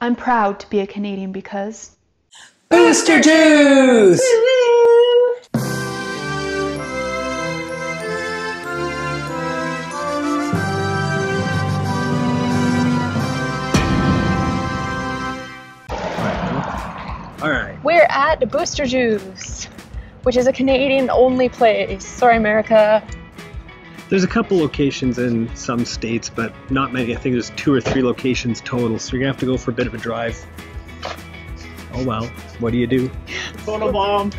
I'm proud to be a Canadian because. Booster Juice! All right. We're at Booster Juice, which is a Canadian only place. Sorry, America. There's a couple locations in some states, but not many. I think there's two or three locations total, so you're gonna have to go for a bit of a drive. Oh well, what do you do? Photo bomb.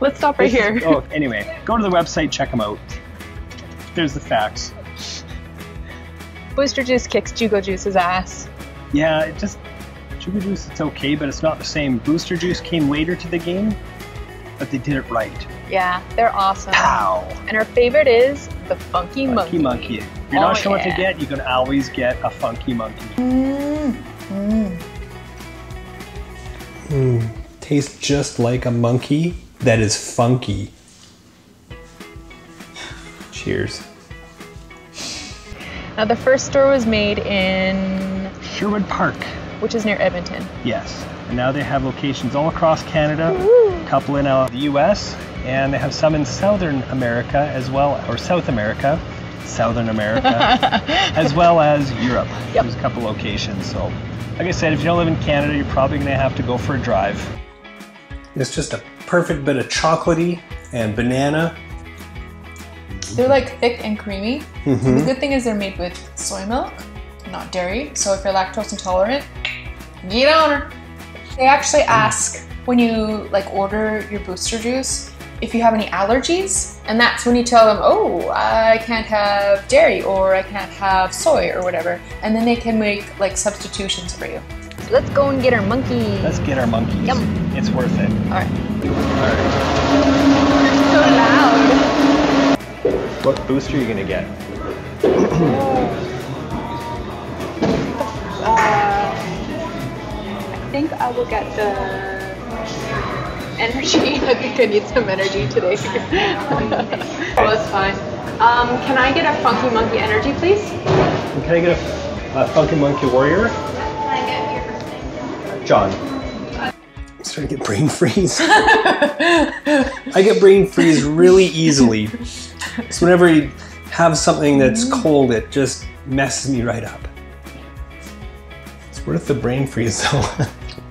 Let's stop right here. Oh, anyway, go to the website, check them out. There's the facts. Booster Juice kicks Jugo Juice's ass. Yeah, it just Jugo Juice, it's okay, but it's not the same. Booster Juice came later to the game, but they did it right. Yeah, they're awesome. Pow! And our favorite is the Funky, Funky Monkey. monkey. If you're Oh, not sure what to get, you can always get a funky monkey. Mm, tastes just like a monkey that is funky. Cheers. Now, the first store was made in, Sherwood Park. which is near Edmonton. Yes. And now they have locations all across Canada, a couple in uh, the US, and they have some in Southern America as well, or South America, Southern America, as well as Europe. Yep. There's a couple locations. So, like I said, if you don't live in Canada, you're probably going to have to go for a drive. It's just a perfect bit of chocolatey and banana. They're like thick and creamy. Mhm. The good thing is they're made with soy milk, not dairy. So if you're lactose intolerant, get on her. They actually ask when you like order your booster juice if you have any allergies, and that's when you tell them, "Oh, I can't have dairy or I can't have soy or whatever," and then they can make like substitutions for you. So let's go and get our monkey. Let's get our monkeys. Yum. It's worth it. All right. All right. So loud. What booster are you going to get? uh, I think I will get the energy. I think I need some energy today. oh, that's fine. Um, can I get a Funky Monkey energy, please? Can I get a, a Funky Monkey Warrior? Jon. I'm starting to get brain freeze. I get brain freeze really easily. So whenever you have something that's cold, it just messes me right up. It's worth the brain freeze though.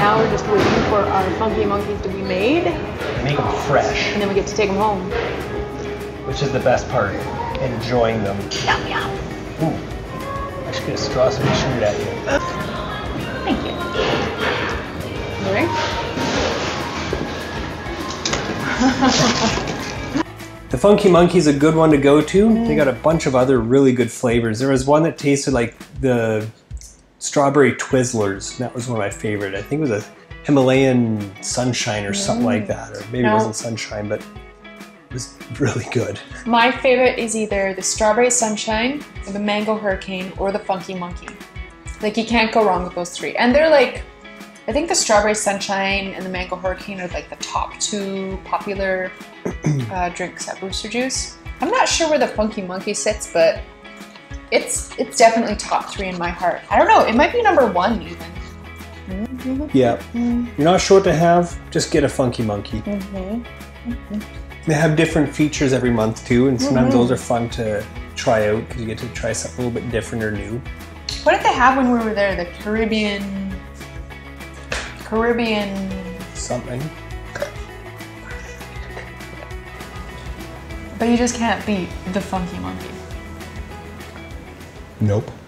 Now we're just waiting for our Funky Monkeys to be made, Make them fresh, and then we get to take them home. which is the best part. Enjoying them. Yum yum. Ooh. I should get a straw so I can shoot it at you. Thank you. All right. The Funky Monkey's a good one to go to. They got a bunch of other really good flavors. There was one that tasted like the strawberry Twizzlers. That was one of my favorite. I think it was a Himalayan sunshine or something like that. Or maybe it wasn't sunshine, but it was really good. My favorite is either the strawberry sunshine, or the mango hurricane, or the funky monkey. Like you can't go wrong with those three. And they're like, I think the strawberry sunshine and the mango hurricane are like the top two popular uh, drinks at Booster Juice. I'm not sure where the funky monkey sits, but it's it's definitely top three in my heart. I don't know. It might be number one even. Yeah. You're not sure what to have? Just get a Funky Monkey. Mm-hmm. They have different features every month too, and sometimes mm-hmm. those are fun to try out because you get to try something a little bit different or new. What did they have when we were there? The Caribbean, Caribbean Something. But you just can't beat the Funky Monkey. Nope.